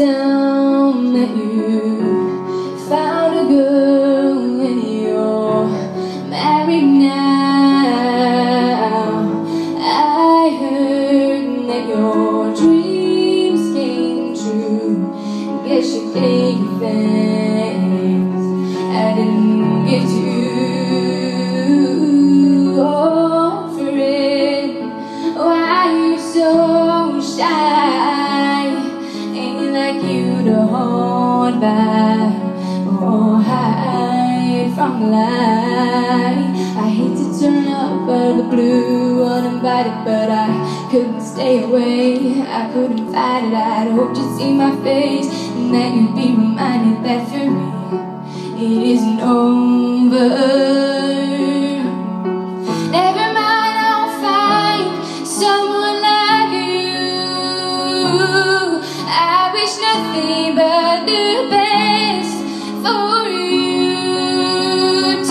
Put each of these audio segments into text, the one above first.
down, that you, found a girl and you're married now. I heard that your dreams came true. Guess you take things I didn't get to. Oh, friend, why are you so shy? to hold back or hide from the light. I hate to turn up out of the blue uninvited, but I couldn't stay away. I couldn't fight it. I'd hope you see my face and that you'd be reminded that for me it isn't over.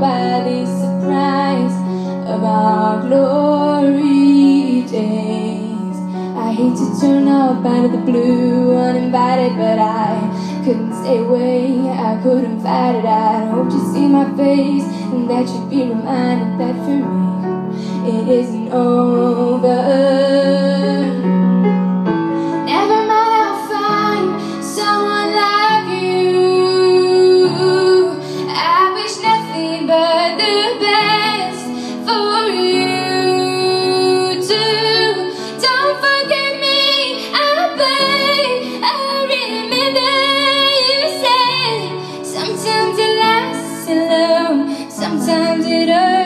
by these of our glory days. I hate to turn up out of the blue uninvited, but I couldn't stay away. I couldn't fight it. I hope to see my face, and that you'd be reminded that for me it isn't over. Sometimes it hurts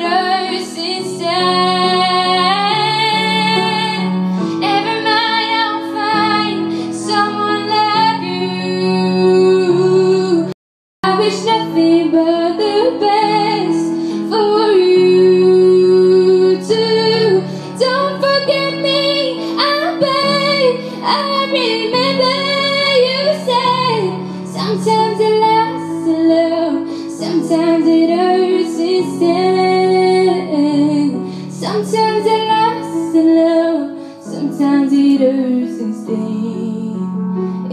wish nothing but the best for you too. Don't forget me, I beg. I remember you said sometimes it lasts a little, sometimes it hurts. instead. Sometimes it lasts a little, sometimes it hurts and stings.